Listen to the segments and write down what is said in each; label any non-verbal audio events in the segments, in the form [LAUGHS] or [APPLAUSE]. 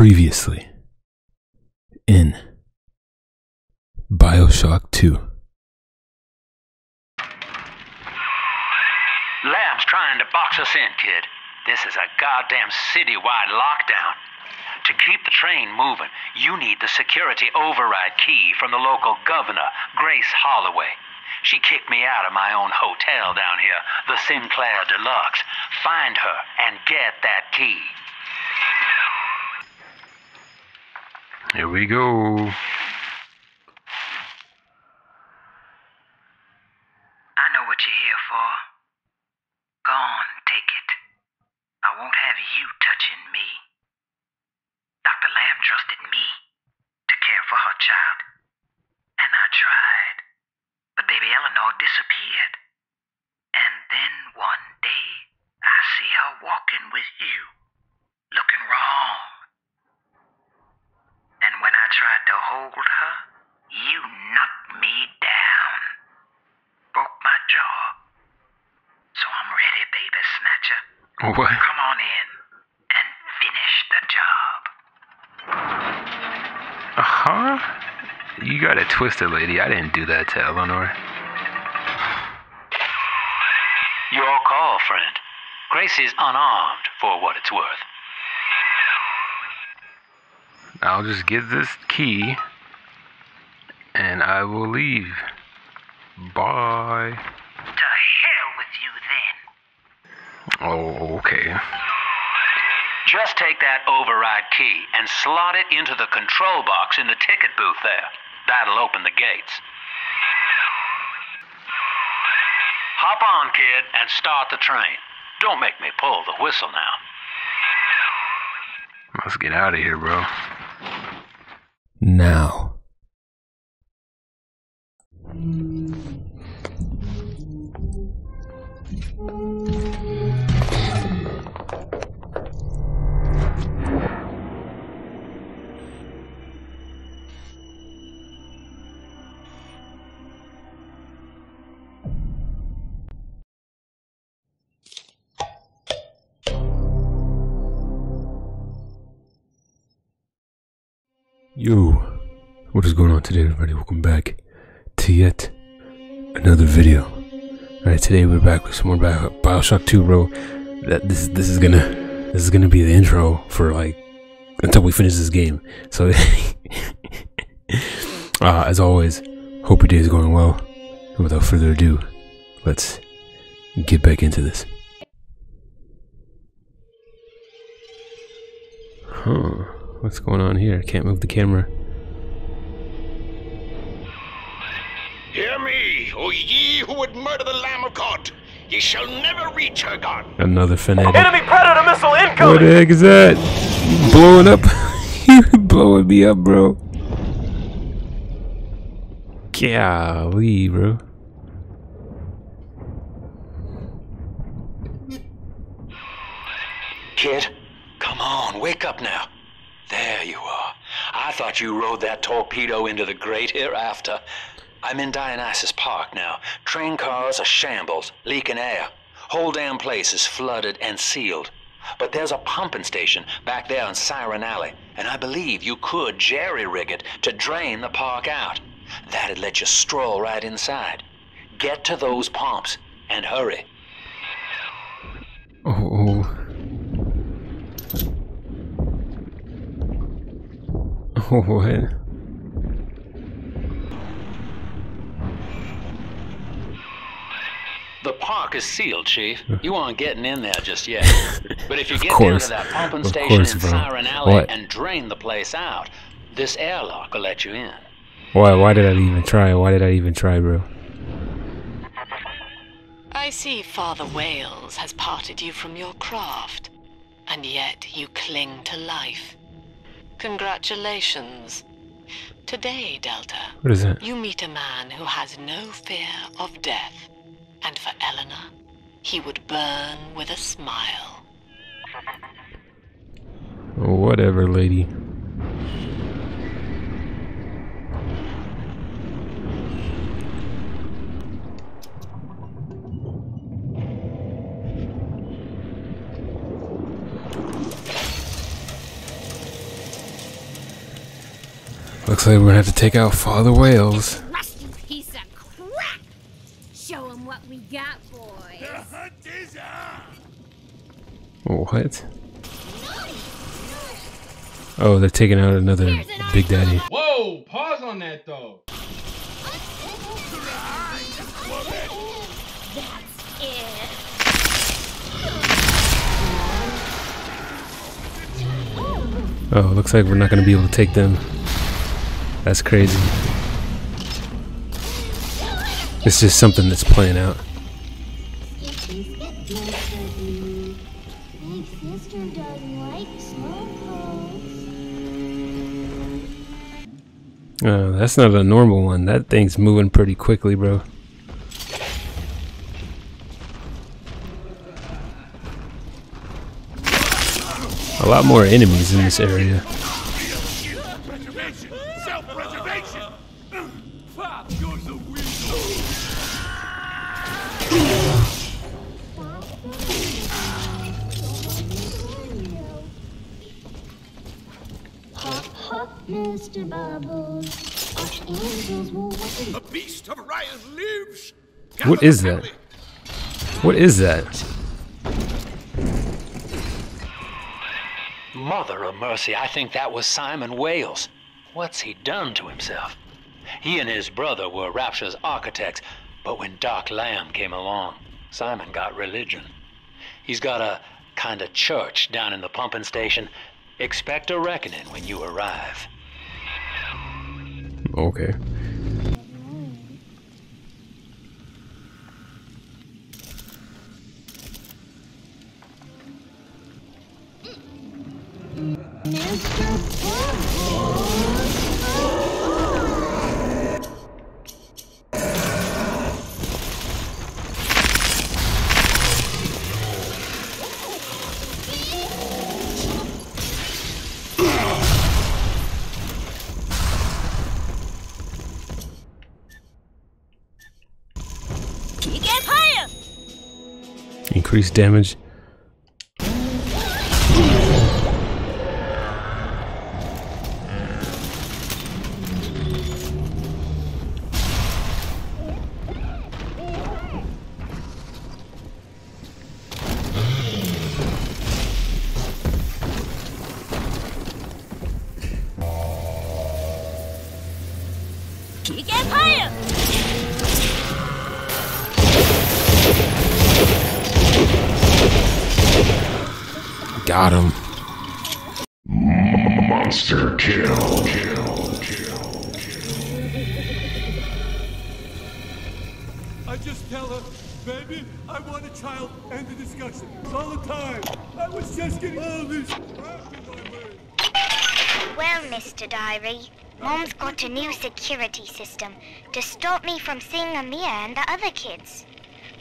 Previously in Bioshock 2. Lamb's trying to box us in, kid. This is a goddamn citywide lockdown. To keep the train moving, you need the security override key from the local governor, Grace Holloway. She kicked me out of my own hotel down here, the Sinclair Deluxe. Find her and get that key. Here we go. I know what you're here for. Go on, take it. I won't have you touching me. Dr. Lamb trusted me to care for her child. And I tried. But baby Eleanor disappeared. And then one day, I see her walking with you, looking wrong. And when I tried to hold her, you knocked me down broke my jaw. So I'm ready, baby snatcher. What? Come on in and finish the job. Uh huh? You got it twisted, lady. I didn't do that to Eleanor. Your call, friend. Grace is unarmed for what it's worth. I'll just get this key and I will leave. Bye. To hell with you then. Oh, okay. Just take that override key and slot it into the control box in the ticket booth there. That'll open the gates. Hop on, kid, and start the train. Don't make me pull the whistle now. Let's get out of here, bro. Now. Going on today, everybody? Welcome back to yet another video. Alright, today we're back with some more Bio- Bioshock 2, bro. That this this is gonna this is gonna be the intro for like until we finish this game. So, [LAUGHS] uh, as always, hope your day is going well. And without further ado, let's get back into this. Huh? What's going on here? Can't move the camera. Hear me, O ye who would murder the Lamb of God! Ye shall never reach her God! Another fanatic. Enemy predator missile incoming. What incoming! the heck is that? You blowing up? [LAUGHS] you blowing me up, bro. Golly, bro. Kid, come on, wake up now. There you are. I thought you rode that torpedo into the great hereafter. I'm in Dionysus Park now. Train cars are shambles, leaking air. Whole damn place is flooded and sealed. But there's a pumping station back there in Siren Alley, and I believe you could jerry rig it to drain the park out. That'd let you stroll right inside. Get to those pumps and hurry. Oh. Oh, what? The park is sealed, Chief. You aren't getting in there just yet. [LAUGHS] But if you get course. down to that pumping station course, in bro. Siren Alley What? and drain the place out, this airlock will let you in. Why? Why did I even try? Why did I even try, bro? I see Father Wales has parted you from your craft, and yet you cling to life. Congratulations. Today, Delta, What is that? you meet a man who has no fear of death, and for Eleanor, he would burn with a smile. Whatever, lady. Looks like we're gonna have to take out Father Wales. Rusty piece of crap! Show 'em what we got, boys. What? Oh, they're taking out another Big Daddy. Whoa, pause on that though. Oh, looks like we're not gonna be able to take them. That's crazy. It's just something that's playing out. Oh, that's not a normal one. That thing's moving pretty quickly, bro. A lot more enemies in this area. Preservation! Mr. Bubbles, archangels will wait. The beast of Ryan lives! What is that? What is that? Mother of mercy, I think that was Simon Wales. What's he done to himself? He and his brother were Rapture's architects, but when Doc Lamb came along, Simon got religion. He's got a kind of church down in the pumping station. Expect a reckoning when you arrive. Okay. Mr. Increased damage. From seeing Amir and the other kids.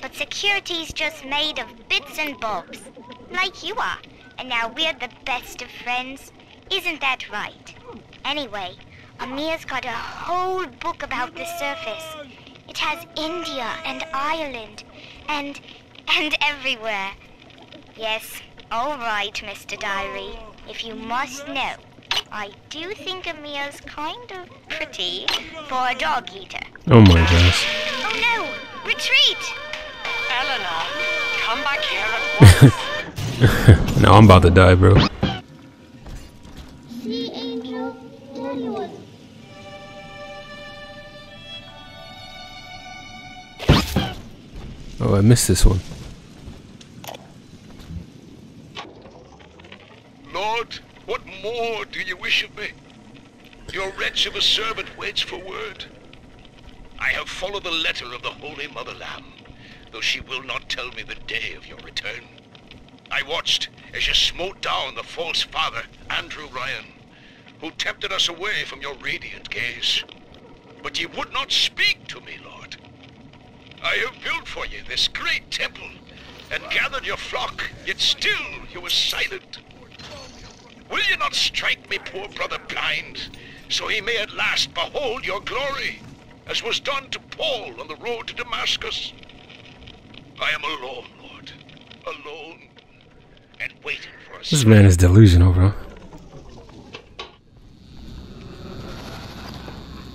But security's just made of bits and bobs, like you are. And now we're the best of friends. Isn't that right? Anyway, Amir's got a whole book about the surface. It has India and Ireland and and everywhere. Yes, all right, Mr. Diary. If you must know, I do think Amir's kind of pretty for a dog eater. Oh my gosh. Oh no! Retreat! Eleanor, come back here at once. now I'm about to die, bro. See, Angel, Daddy was Oh, I missed this one. Lord, what more do you wish of me? Your wretch of a servant waits for word. I have followed the letter of the Holy Mother Lamb, though she will not tell me the day of your return. I watched as you smote down the false father, Andrew Ryan, who tempted us away from your radiant gaze. But ye would not speak to me, Lord. I have built for you this great temple and gathered your flock, yet still you were silent. Will you not strike me poor brother blind, so he may at last behold your glory, as was done to Paul on the road to Damascus? I am alone, Lord, alone, and waiting for a This man is delusional, bro.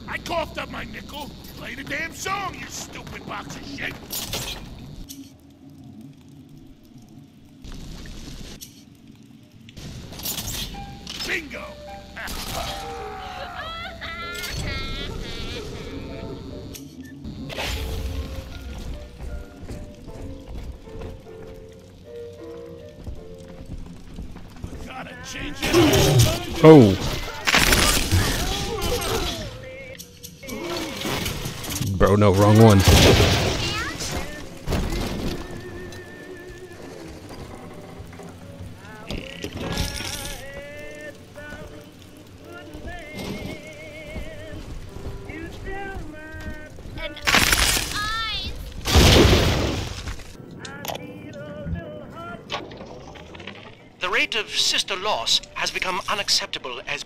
I coughed up my nickel. Play the damn song, you stupid box of shit. Bingo! Oh. Bro, no, wrong one.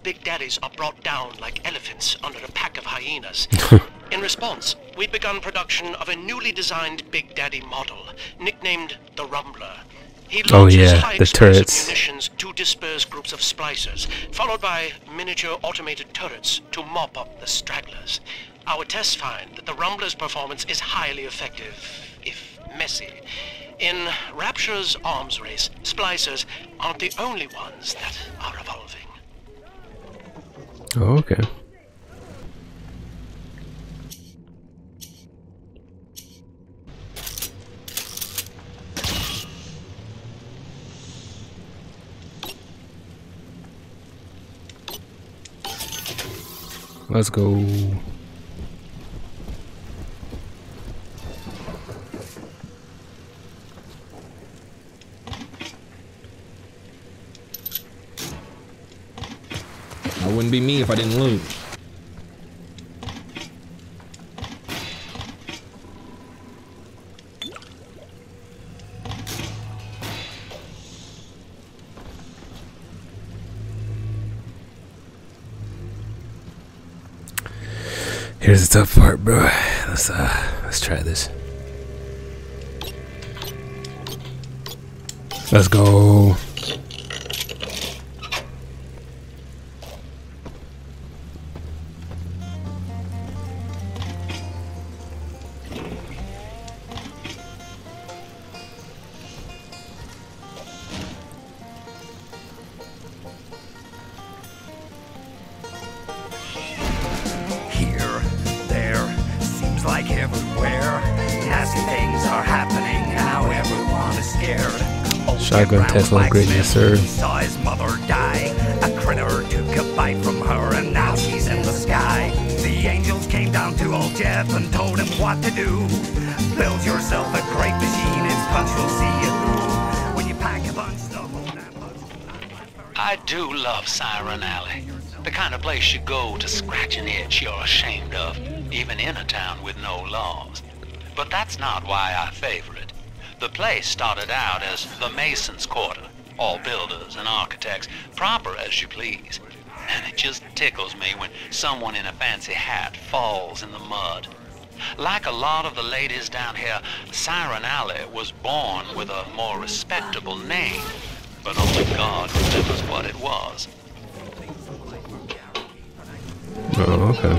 Big daddies are brought down like elephants under a pack of hyenas. [LAUGHS] In response, we've begun production of a newly designed Big Daddy model, nicknamed the Rumbler. He Oh, launches yeah, the turrets. munitions to disperse groups of splicers, followed by miniature automated turrets to mop up the stragglers. Our tests find that the Rumbler's performance is highly effective, if messy. In Rapture's arms race, splicers aren't the only ones that are evolving. Oh, okay. Let's go. That wouldn't be me if I didn't lose. Here's the tough part, bro. Let's uh, let's try this. Let's go. Old Shotgun Brown Tesla upgrade, yes, sir. Blacksmith Saw his mother die. A critter took a bite from her, and now she's in the sky. The angels came down to old Jeff and told him what to do. Build yourself a great machine, its punch will see you through. When you pack a bunch, the whole damn bunch. I do love Siren Alley. The kind of place you go to scratch an itch you're ashamed of, even in a town with no laws. But that's not why I favor it. The place started out as the Mason's Quarter, all builders and architects, proper as you please. And it just tickles me when someone in a fancy hat falls in the mud. Like a lot of the ladies down here, Siren Alley was born with a more respectable name, but only God remembers what it was. Oh, okay.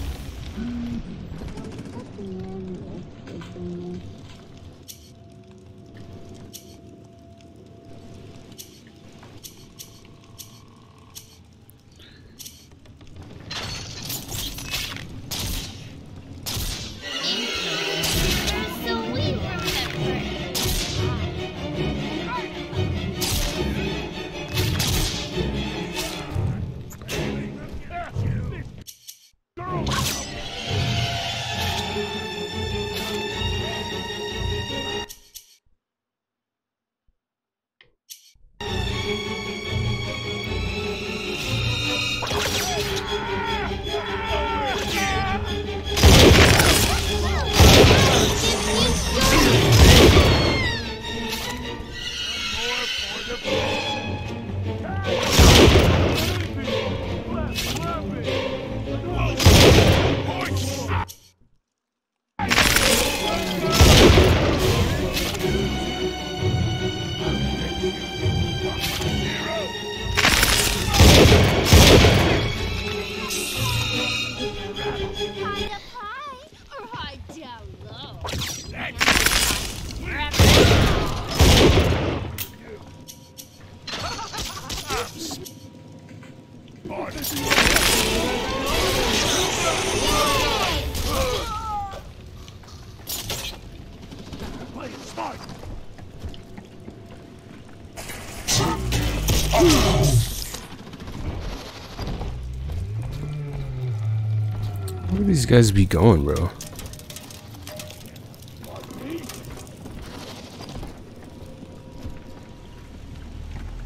guys be going, bro?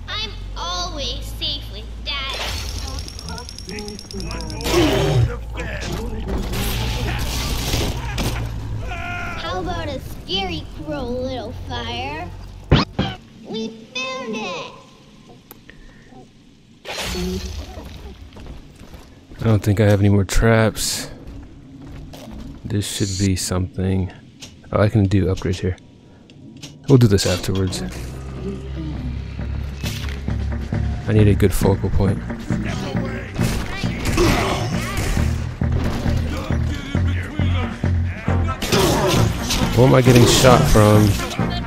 I'm always safe with Dad. How about a scary crow, little fire? We found it! I don't think I have any more traps. This should be something. Oh, I can do upgrades here. We'll do this afterwards. I need a good focal point. Where am I getting shot from?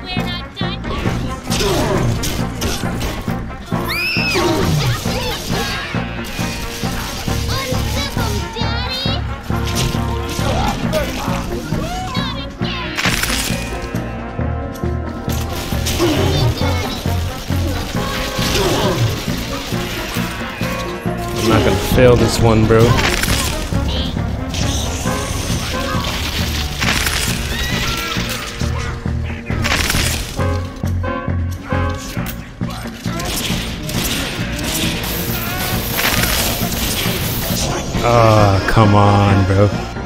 Fail this one, bro. Ah, come on, bro.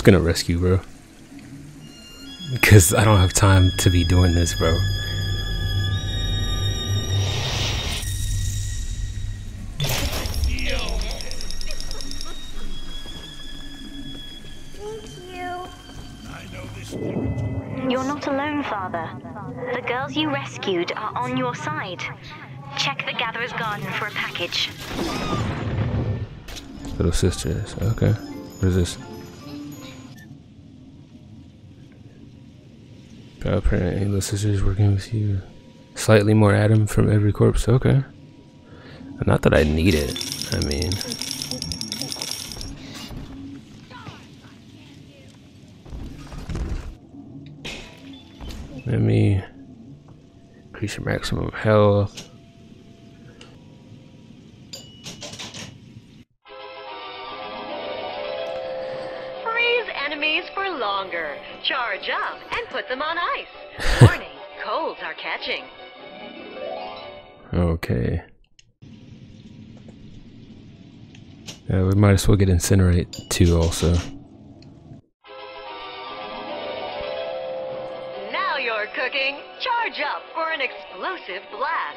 Just gonna rescue, bro. Because I don't have time to be doing this, bro. You're not alone, Father. The girls you rescued are on your side. Check the Gatherer's Garden for a package. Little sisters. Okay. What is this? Hey, little sisters working with you. Slightly more Adam from every corpse. Okay. Not that I need it. I mean. Let me increase your maximum health. Catching. Okay. Yeah, we might as well get incinerate too. Also, Now you're cooking. Charge up for an explosive blast.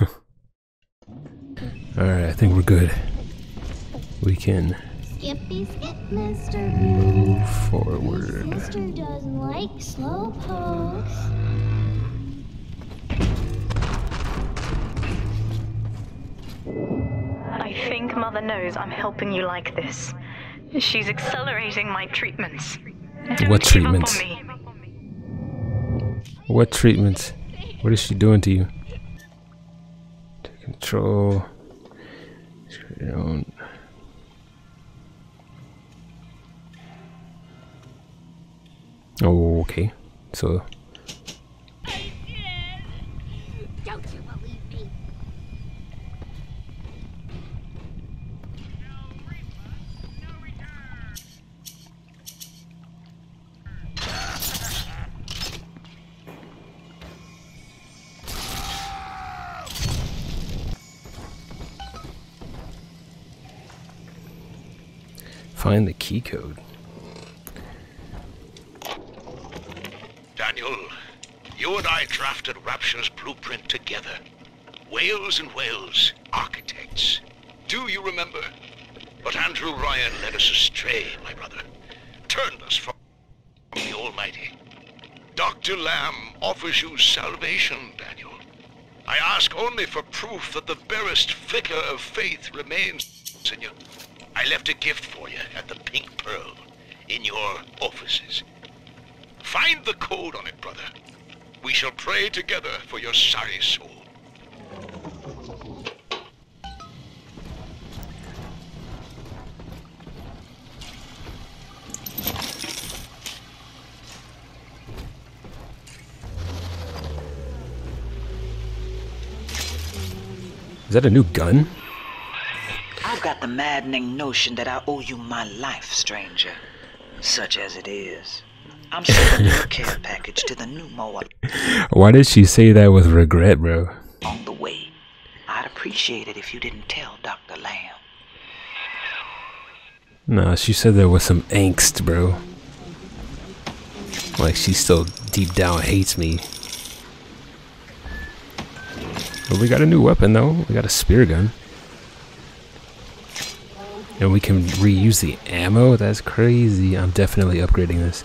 [LAUGHS] all right. I think we're good. We can Skippy skip, Mr. move forward. Sister doesn't like slow pokes. I think Mother knows I'm helping you like this. She's accelerating my treatments. Don't What give up on treatments? What treatments? What is she doing to you? Take control. Your own. Oh, okay. So find the key code. Daniel, drafted Rapture's blueprint together. Wales and Wales, architects. Do you remember? But Andrew Ryan led us astray, my brother. Turned us from the Almighty. Dr. Lamb offers you salvation, Daniel. I ask only for proof that the barest flicker of faith remains in you. I left a gift for you at the Pink Pearl, in your offices. Find the code on it, brother. We shall pray together for your sorry soul. Is that a new gun? I've got the maddening notion that I owe you my life, stranger. Such as it is. I'm sending you a care package to the new mower Why did she say that with regret, bro? on the way. I'd appreciate it if you didn't tell Dr. Lamb. No, she said there was some angst, bro. Like she still deep down hates me. But we got a new weapon though. We got a spear gun. And we can reuse the ammo? That's crazy. I'm definitely upgrading this.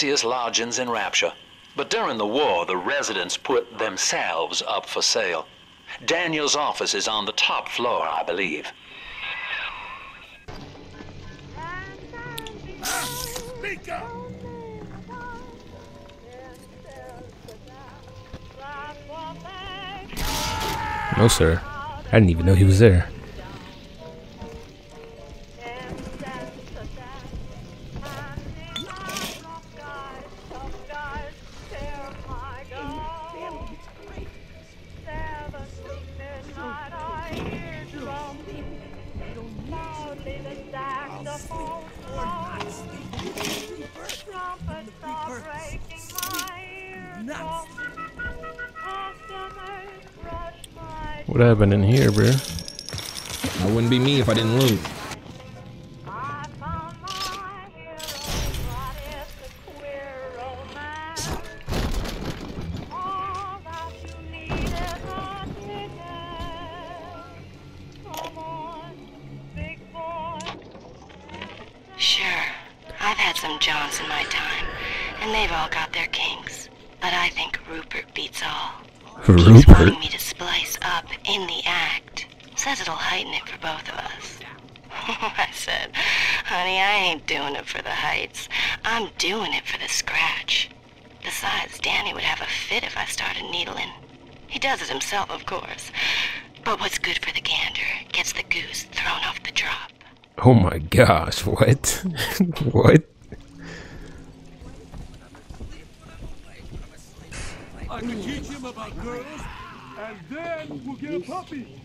ritziest lodgings in Rapture. But during the war, the residents put themselves up for sale. Daniel's office is on the top floor, I believe. No, sir. I didn't even know he was there. Happened in here, bro? That wouldn't be me if I didn't loot. Oh my gosh, what? [LAUGHS] what? I can teach him about girls, and then we'll get a puppy.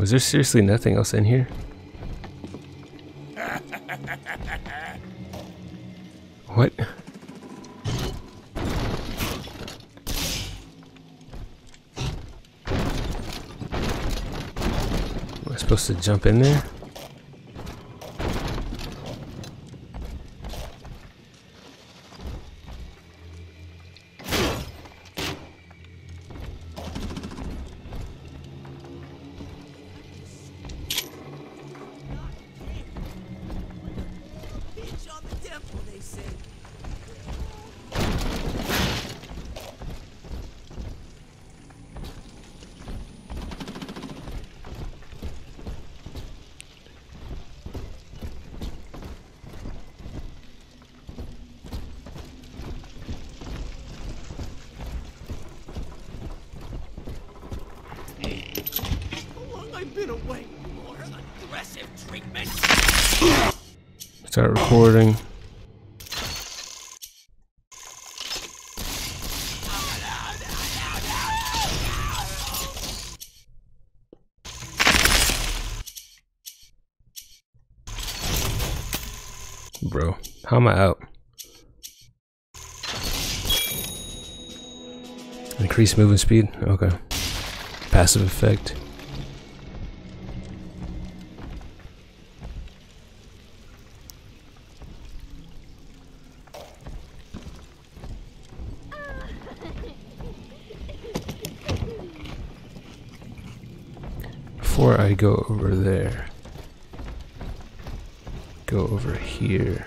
Was there seriously nothing else in here? What? Am I supposed to jump in there? Recording. Bro, how am I out? Increase movement speed? Okay. Passive effect. Go over there, go over here.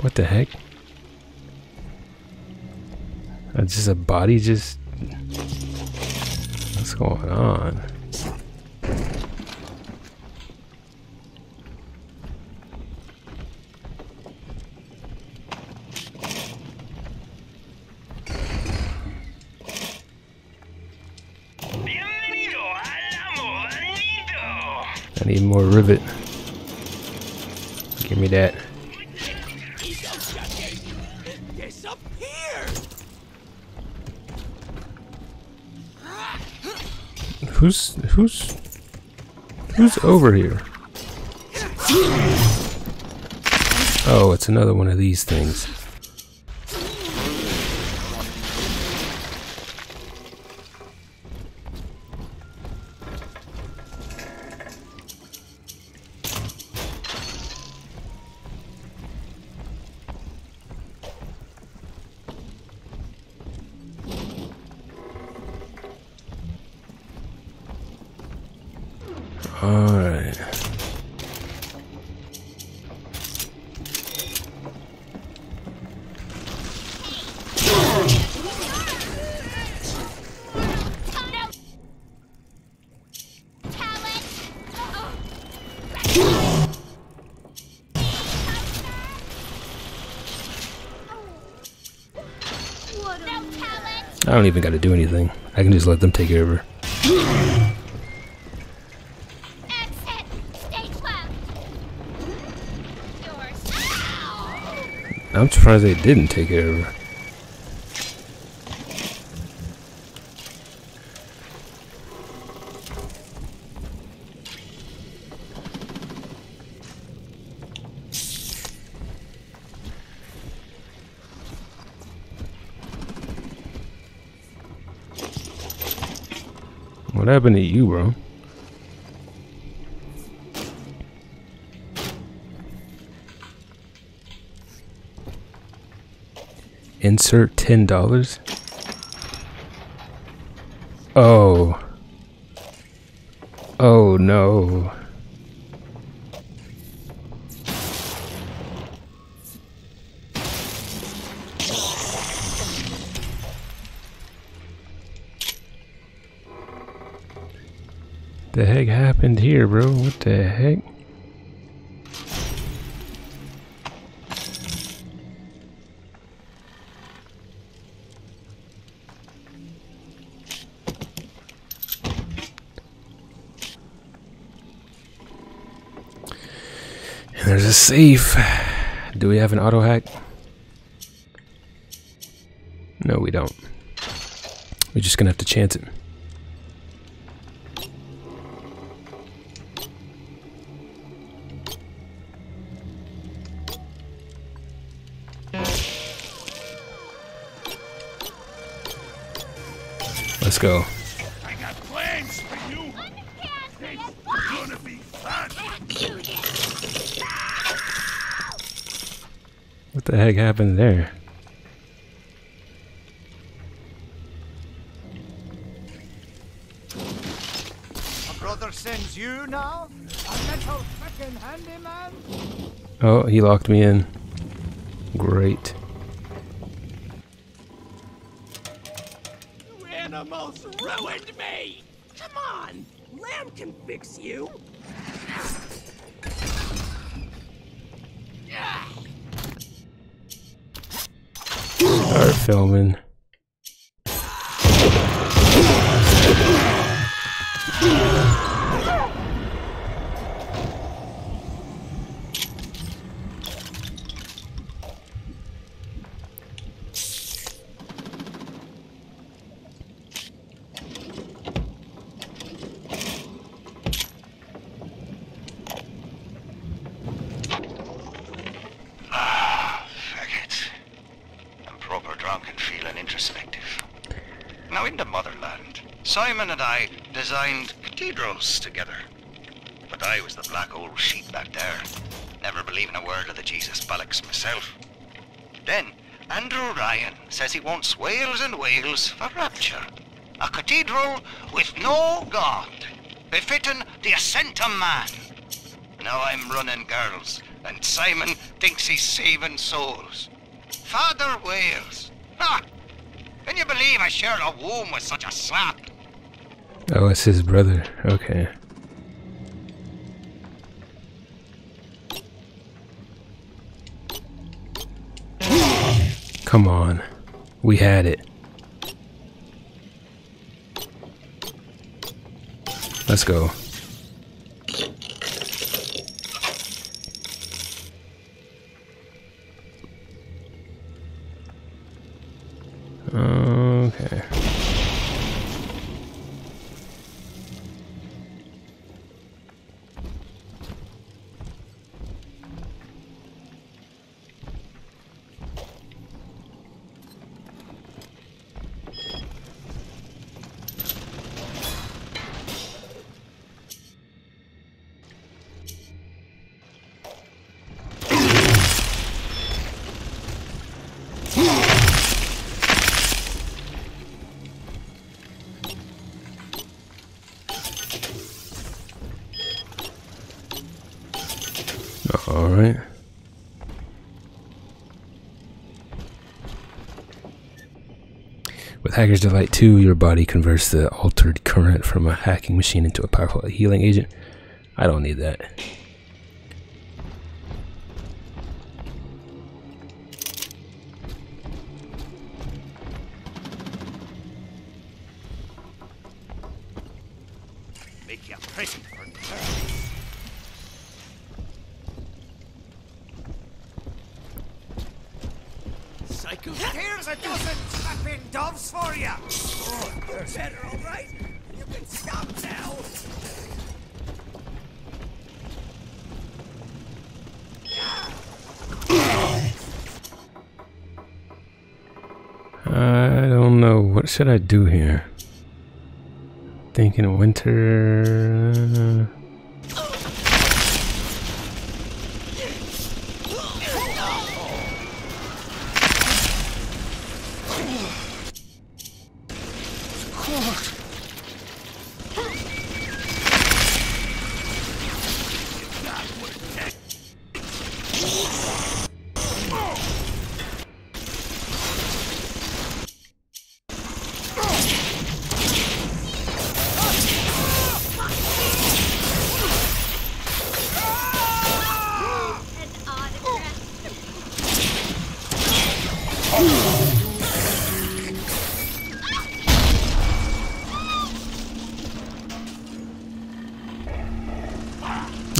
What the heck? That's just a body just What's going on? More rivet. Give me that. Who's who's who's over here? Oh, it's another one of these things. Even gotta do anything. I can just let them take over. I'm surprised they didn't take it over. What happened to you, bro? Insert ten dollars. Oh. Oh no. The heck happened here, bro? What the heck? And there's a safe. Do we have an auto hack? No, we don't. We're just gonna have to chance it. Be fun. What the heck happened there? A brother sends you now? A metal frickin' handyman? Oh, he locked me in. Great. You animals ruined me. Come on, Lamb can fix you. Start filming. Now, in the motherland, Simon and I designed cathedrals together. But I was the black old sheep back there, never believing a word of the Jesus bollocks myself. Then, Andrew Ryan says he wants Wales and Wales for rapture. A cathedral with no God, befitting the ascent of man. Now I'm running girls, and Simon thinks he's saving souls. Father Wales. Ha! Can you believe I shared a womb with such a sap? Oh, it's his brother. Okay. Come on. We had it. Let's go. With Hacker's Delight 2, your body converts the altered current from a hacking machine into a powerful healing agent. I don't need that. Should I do here? Thinking winter.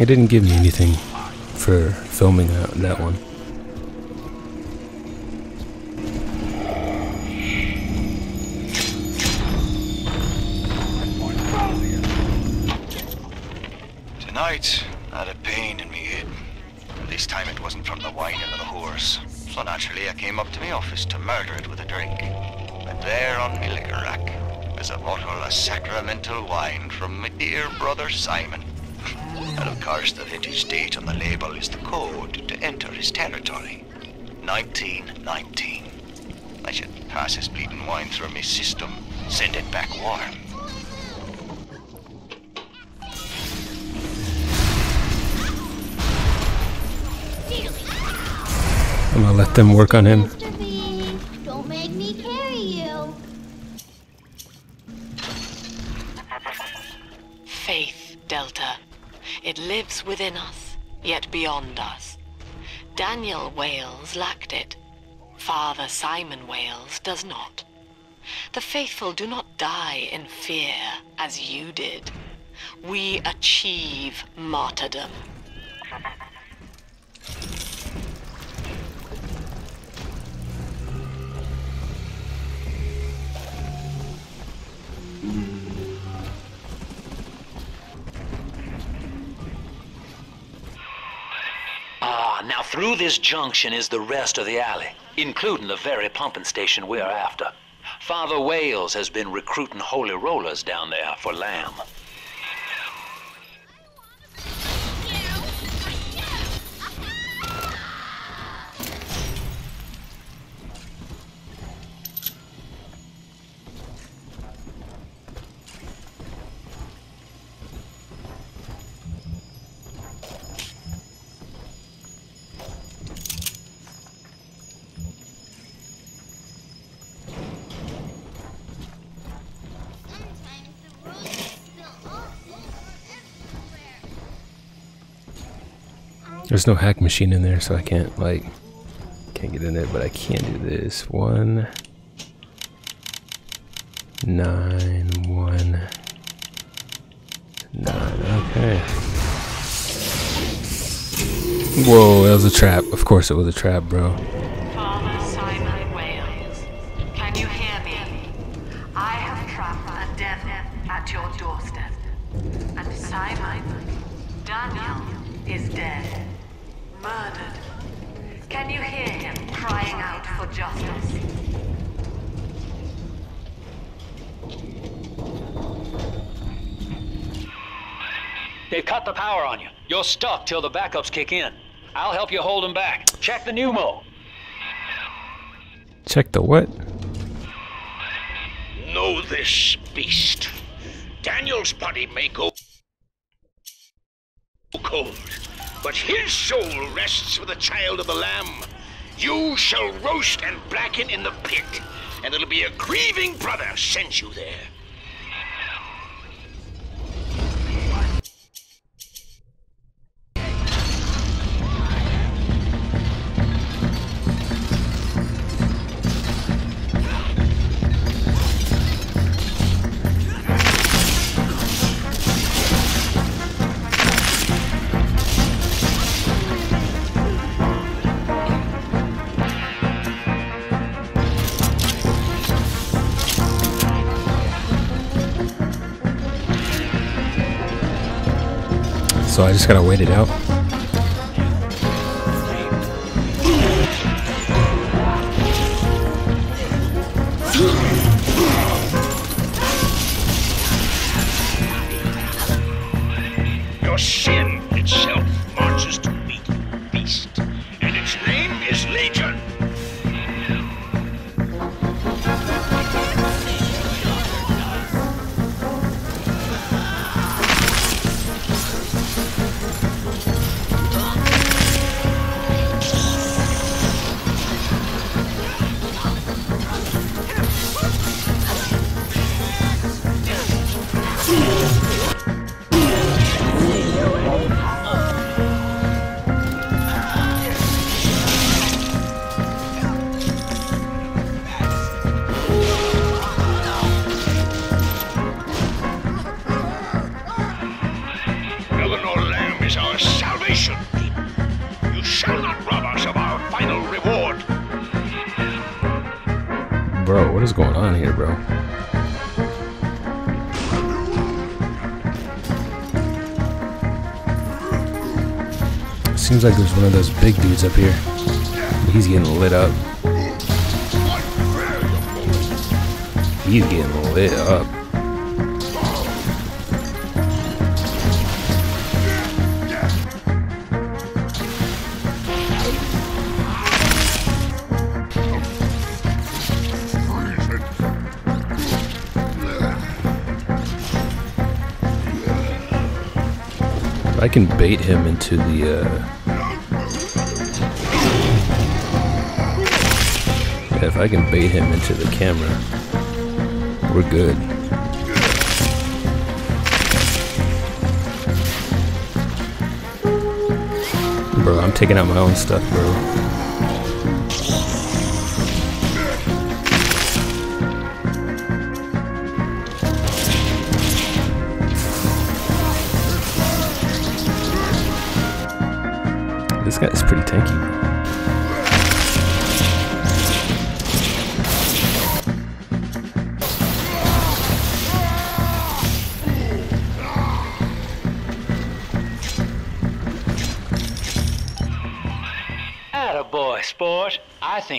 Didn't give me anything for filming that, that one. Tonight, I had a pain in me head. This time it wasn't from the wine of the horse. So naturally I came up to my office to murder it with a drink. And there on my liquor rack is a bottle of sacramental wine from my dear brother Simon. And of course the vintage date on the label is the code to enter his territory. 1919. I should pass his bleeding wine through my system, send it back warm. I'm gonna let them work on him. Father Simon Wales does not. The faithful do not die in fear as you did. We achieve martyrdom. Ah, now through this junction is the rest of the alley, including the very pumping station we're after. Father Wales has been recruiting holy rollers down there for Lamb. There's no hack machine in there, so I can't like can't get in it, but I can do this. One nine one nine. Okay. Whoa, that was a trap. Of course it was a trap, bro. You're stuck till the backups kick in. I'll help you hold them back. Check the pneumo. Check the what? Know this, beast. Daniel's body may go cold, but his soul rests with the child of the Lamb. You shall roast and blacken in the pit, and it'll be a grieving brother sends you there. So I just gotta wait it out. Like there's one of those big dudes up here. He's getting lit up. He's getting lit up. I can bait him into the, uh... if I can bait him into the camera, we're good. Bro, I'm taking out my own stuff, bro.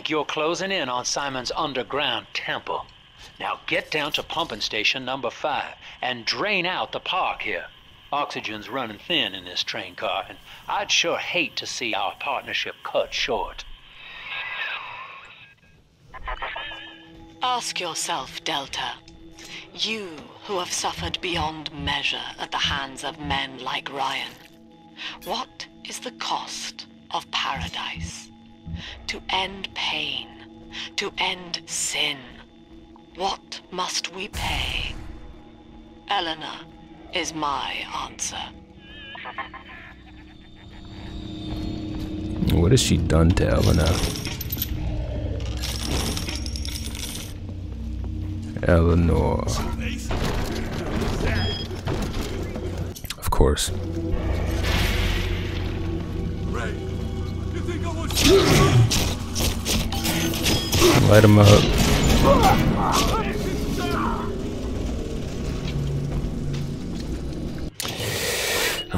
Think you're closing in on Simon's underground temple. Now get down to pumping station number five and drain out the park here. Oxygen's running thin in this train car, and I'd sure hate to see our partnership cut short. Ask yourself, Delta. You who have suffered beyond measure at the hands of men like Ryan. What is the cost of paradise? To end pain, to end sin. What must we pay? Eleanor is my answer. What has she done to Eleanor? Eleanor. Of course. Light him up.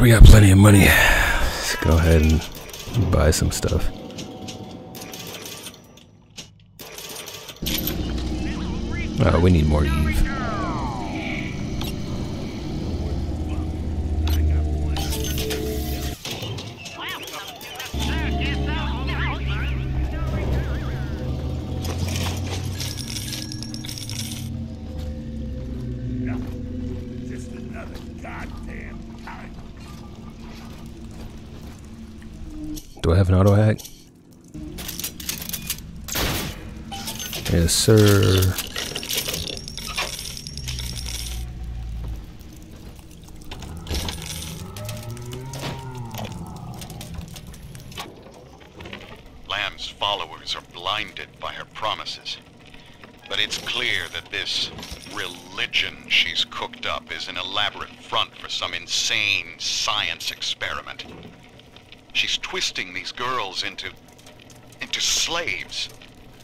We got plenty of money. Let's go ahead and buy some stuff. Oh, we need more Eve. Have an auto hack? Yes, sir. Lamb's followers are blinded by her promises. But it's clear that this religion she's cooked up is an elaborate front for some insane science experiment. She's twisting these girls into... into slaves.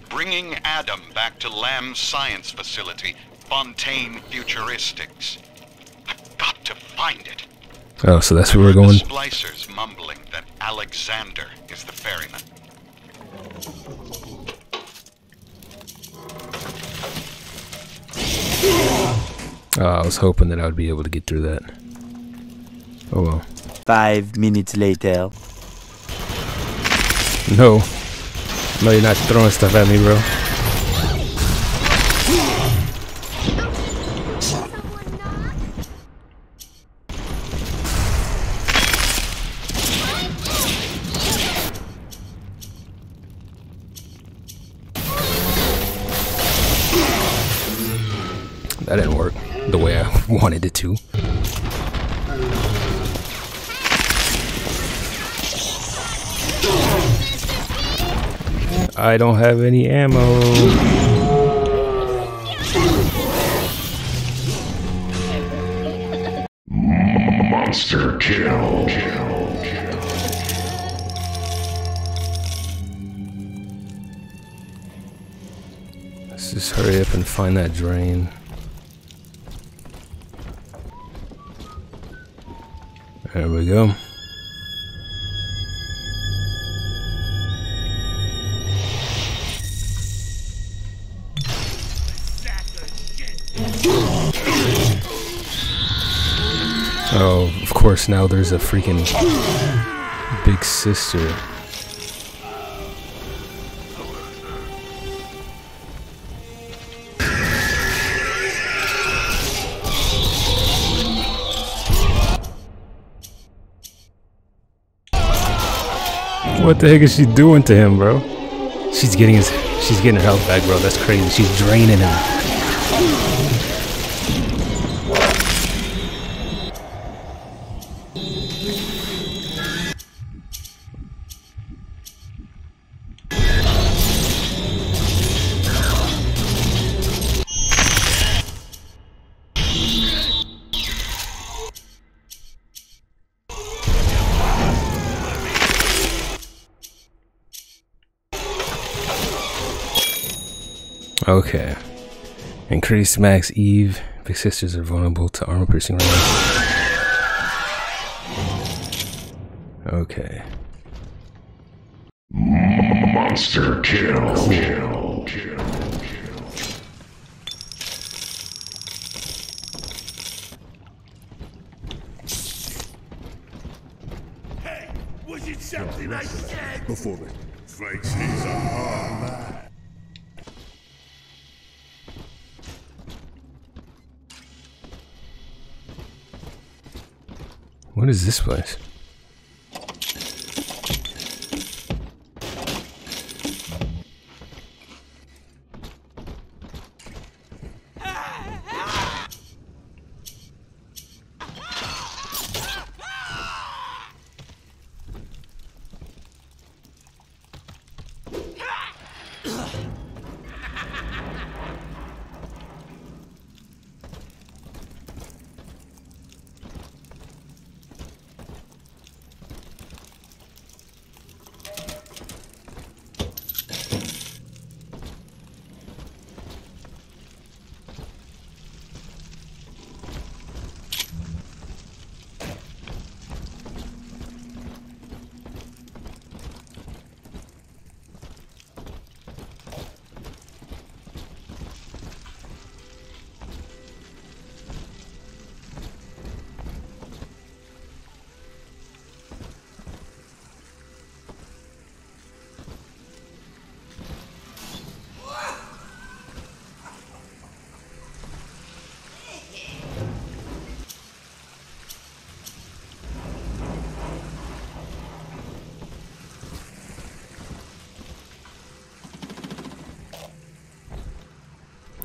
Bringing Adam back to Lamb's science facility, Fontaine Futuristics. I've got to find it. Oh, so that's where we're going. The splicers mumbling that Alexander is the ferryman. Oh, I was hoping that I would be able to get through that. Oh well. Five minutes later. No. No, you're not throwing stuff at me, bro. I don't have any ammo. Monster kill. Let's just hurry up and find that drain. There we go. Course, now there's a freaking big sister. What the heck is she doing to him, bro? She's getting his she's getting her health back, bro. That's crazy. She's draining him. Trinity smacks Eve. Big sisters are vulnerable to armor piercing rounds. Okay. Monster kill. kill. kill. Before it. What is this place?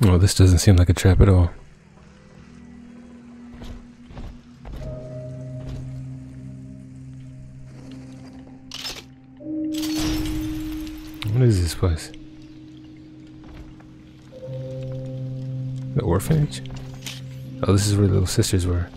Oh, this doesn't seem like a trap at all. What is this place? The orphanage? Oh, this is where the little sisters were.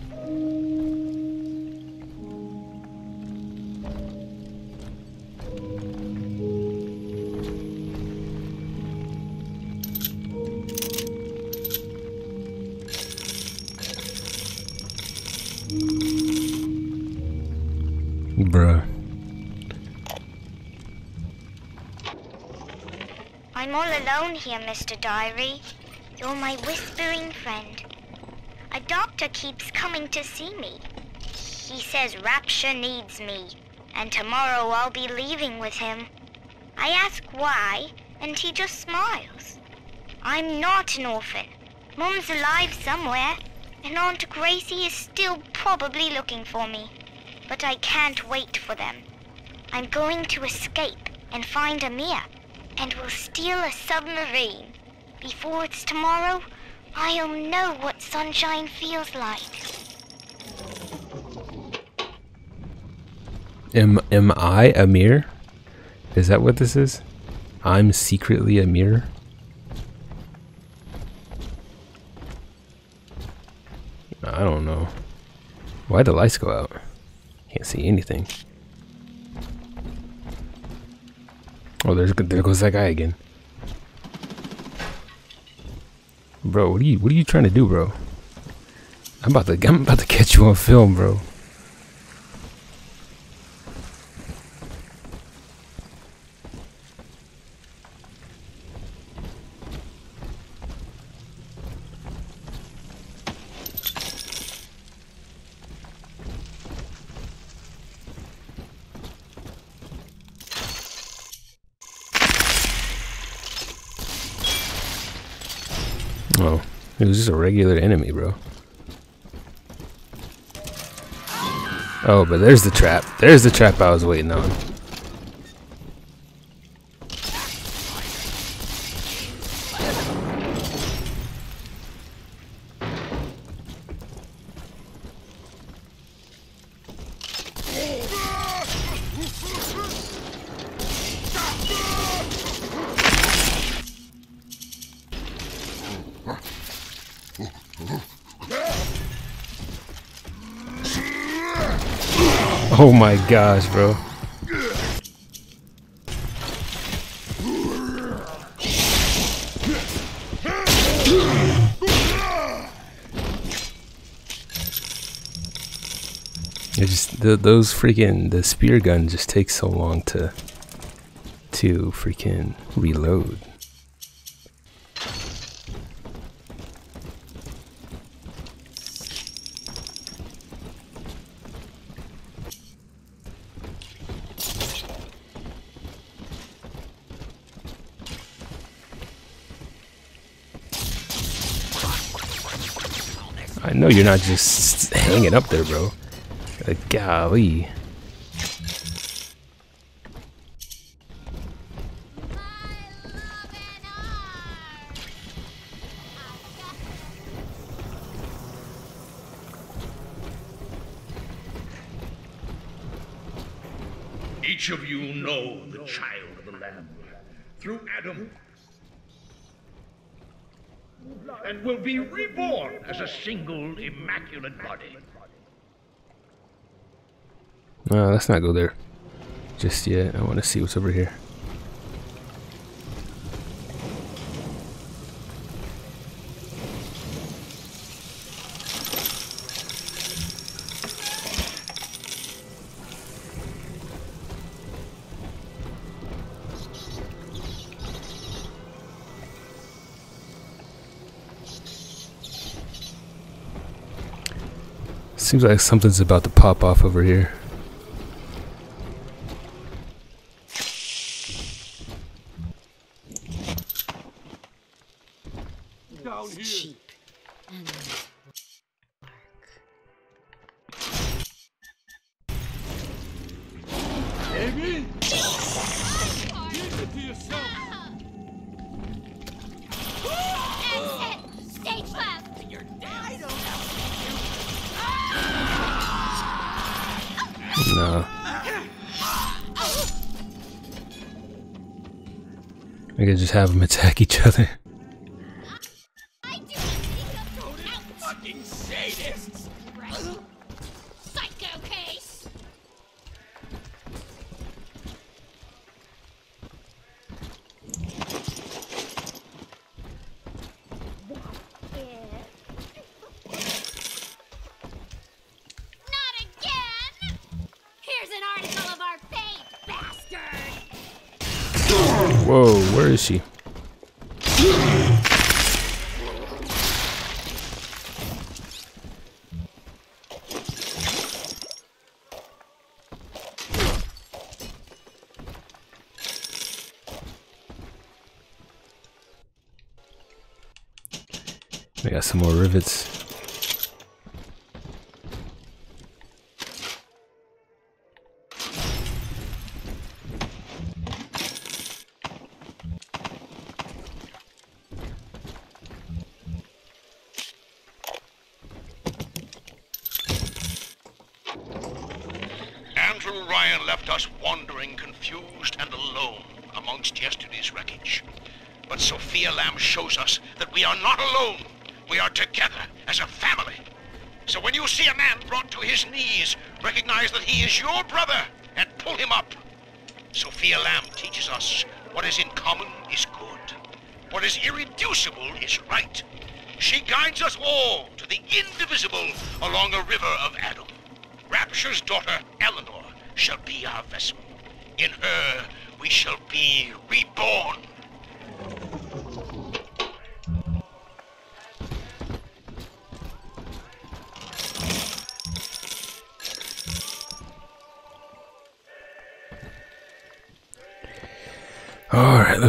Mr. Diary. You're my whispering friend. A doctor keeps coming to see me. He says Rapture needs me, and tomorrow I'll be leaving with him. I ask why, and he just smiles. I'm not an orphan. Mom's alive somewhere, and Aunt Gracie is still probably looking for me. But I can't wait for them. I'm going to escape and find Amir, and we'll steal a submarine. Before it's tomorrow, I'll know what sunshine feels like. Am am I Amir? Is that what this is? I'm secretly Amir. I don't know. Why'd the lights go out? Can't see anything. Oh, there's there goes that guy again. Bro, what are you what are you trying to do, bro? I'm about to I'm about to catch you on film, bro. Oh, it was just a regular enemy, bro. Oh, but there's the trap. There's the trap I was waiting on. My gosh, bro. It just th those freaking the spear gun just takes so long to to freaking reload. I know you're not just hanging up there, bro. Like, golly. Each of you know the child of the Lamb through Adam and will be reborn as a single immaculate body. No, let's not go there just yet. I want to see what's over here. Seems like something's about to pop off over here. Have them attack each other. I got some more rivets.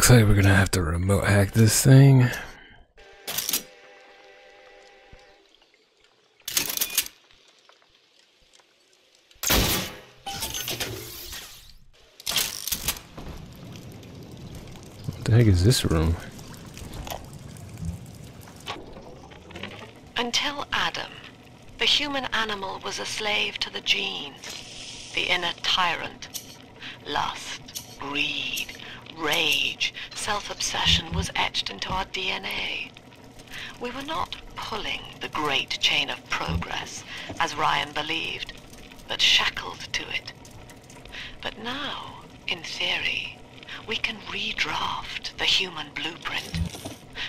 Looks like we're gonna have to remote hack this thing. What the heck is this room? Until Adam, the human animal was a slave to the gene, the inner tyrant. Lust, greed, rage, self-obsession was etched into our DNA. We were not pulling the great chain of progress, as Ryan believed, but shackled to it. But now, in theory, we can redraft the human blueprint.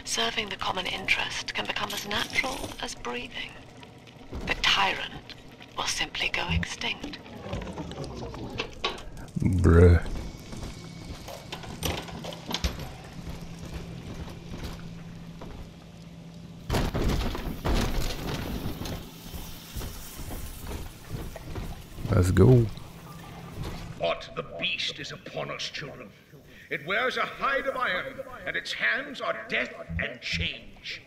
Serving the common interest can become as natural as breathing. The tyrant will simply go extinct. Bruh. Go. But the beast is upon us, children. It wears a hide of iron, and its hands are death and change.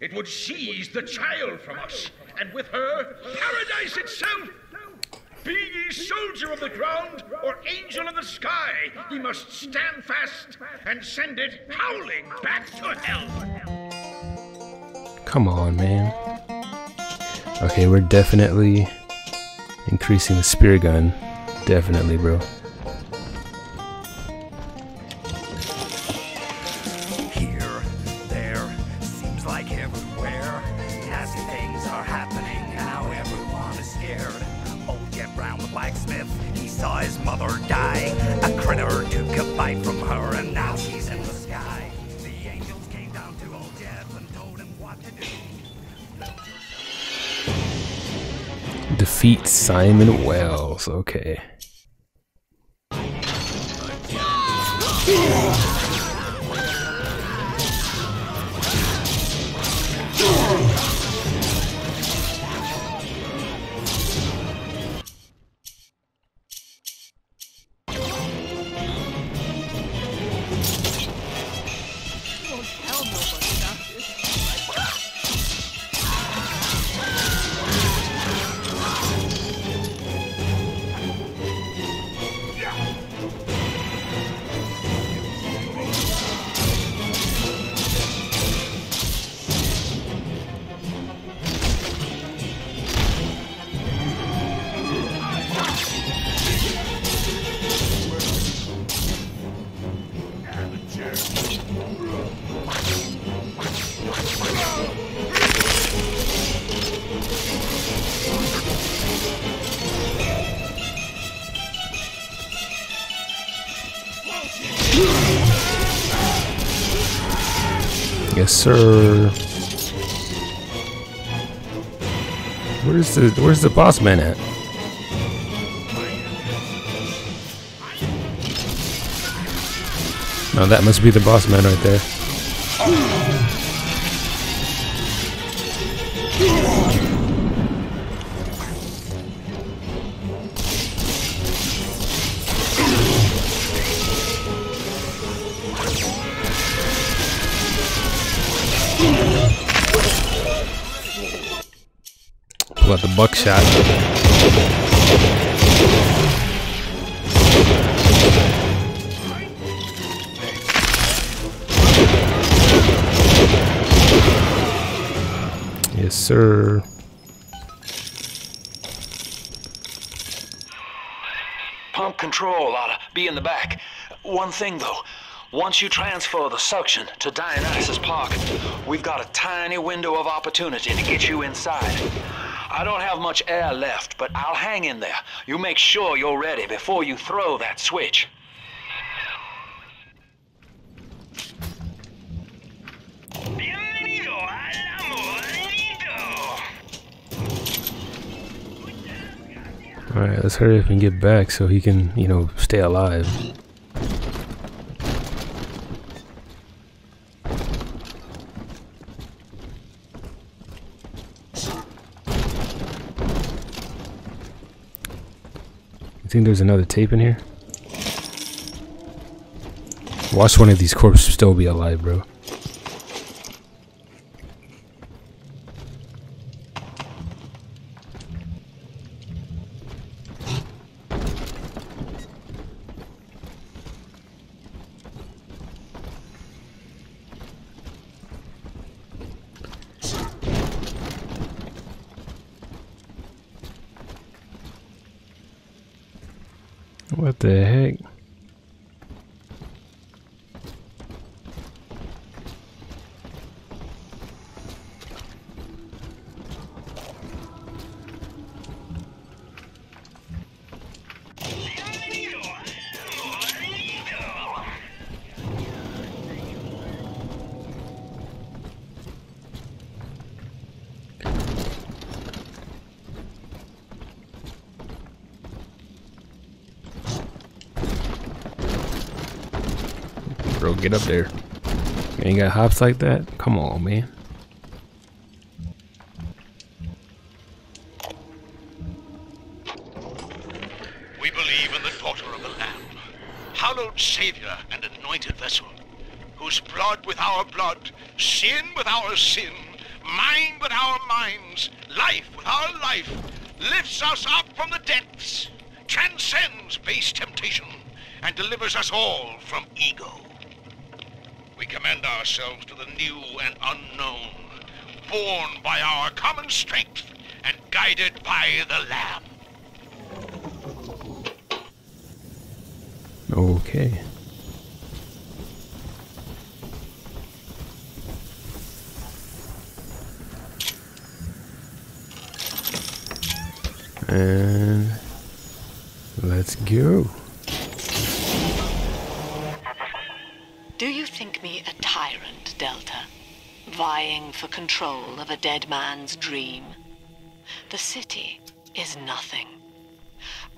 it would seize the child from us, and with her, paradise itself. Be ye soldier of the ground or angel of the sky, ye must stand fast and send it howling back to hell. Come on, man. Okay, we're definitely increasing the spear gun. Definitely, bro. Wells. Okay. Yes, sir. Where's the Where's the boss man at? No, that must be the boss man right there. Buckshot. Yes, sir. Pump control ought be in the back. One thing though, once you transfer the suction to Dionysus Park, we've got a tiny window of opportunity to get you inside. I don't have much air left, but I'll hang in there. You make sure you're ready before you throw that switch. Alright, let's hurry up and get back so he can, you know, stay alive. Think there's another tape in here? Watch one of these corpses still be alive, bro. Up there. You ain't got hops like that? Come on, man. We believe in the daughter of the Lamb, hallowed Savior and anointed vessel, whose blood with our blood, sin with our sin, mind with our minds, life with our life, lifts us up from the depths, transcends base temptation, and delivers us all from ourselves to the new and unknown, born by our common strength and guided by the Lamb. Okay. And let's go. Do you think me a tyrant, Delta? Vying for control of a dead man's dream? The city is nothing.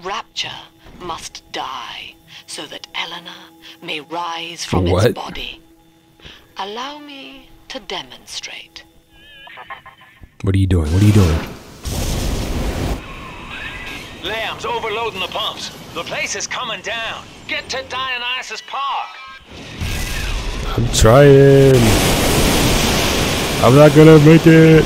Rapture must die so that Eleanor may rise from What? its body. Allow me to demonstrate. What are you doing? What are you doing? Lamb's overloading the pumps. The place is coming down. Get to Dionysus Park. I'm trying. I'm not gonna make it.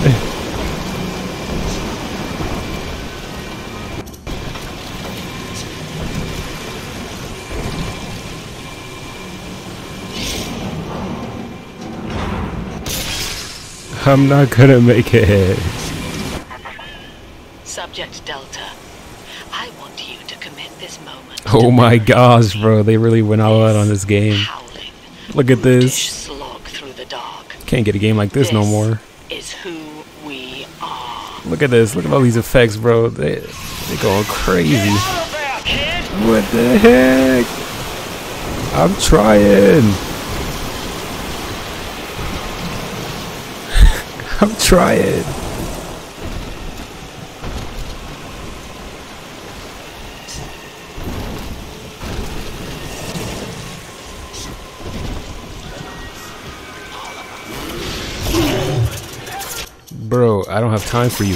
I'm not gonna make it. Subject Delta, I want you to commit this moment Oh my gosh, bro. They really went all out on this game. Look at this. slog through the dark. Can't get a game like this no more. Is who we are. Look at this. Look at all these effects, bro. They they going crazy. What the heck? I'm trying. [LAUGHS] I'm trying. Bro, I don't have time for you.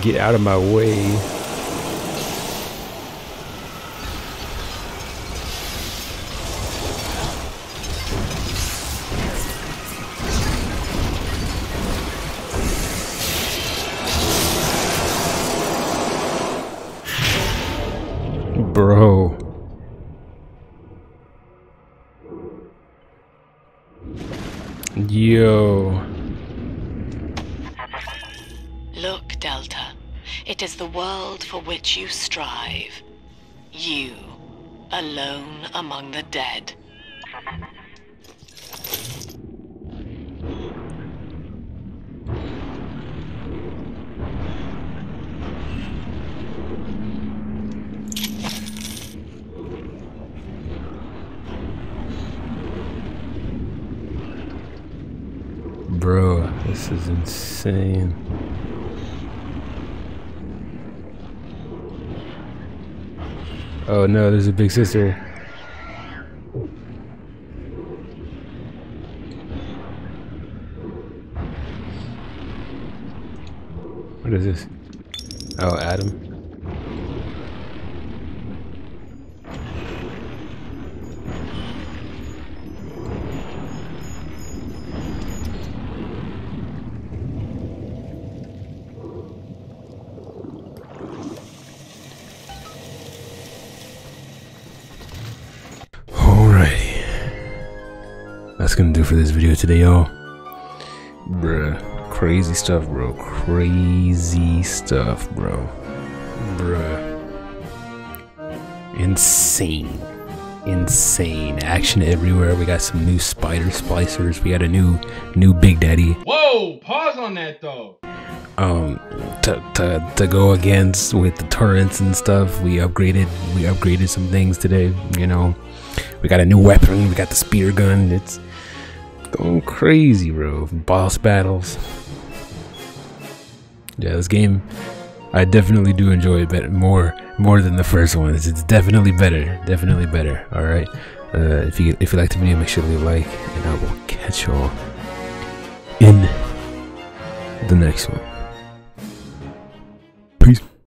Get out of my way. Bro. Yo. Look, Delta. It is the world for which you strive. You, alone among the dead. Bro, this is insane. Oh no, there's a big sister. What is this? Oh, Adam. That's gonna do for this video today, y'all. Bruh. Crazy stuff, bro. Crazy stuff, bro. Bruh. Insane. Insane. Action everywhere. We got some new spider splicers. We got a new new Big Daddy. Whoa, pause on that though. um to, to to go against with the turrets and stuff we upgraded we upgraded some things today you know we got a new weapon we got the spear gun it's going crazy bro boss battles. Yeah this game i definitely do enjoy it better more more than the first one. It's, it's definitely better definitely better all right uh, if you if you like the video make sure to leave a like and i will catch y'all in the next one